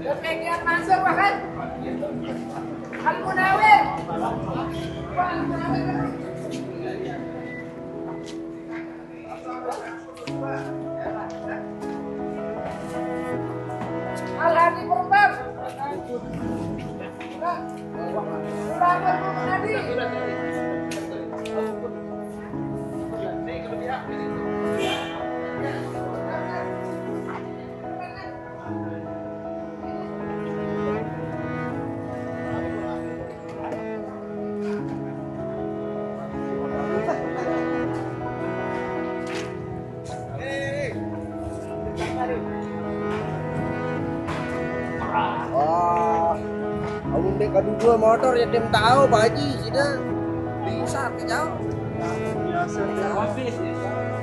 Demikian Mansur Wahid Al-Munawir Aduh dua motor ya dem tahu Pak Haji sida. Bisa jauh. Biasa. Habis ya.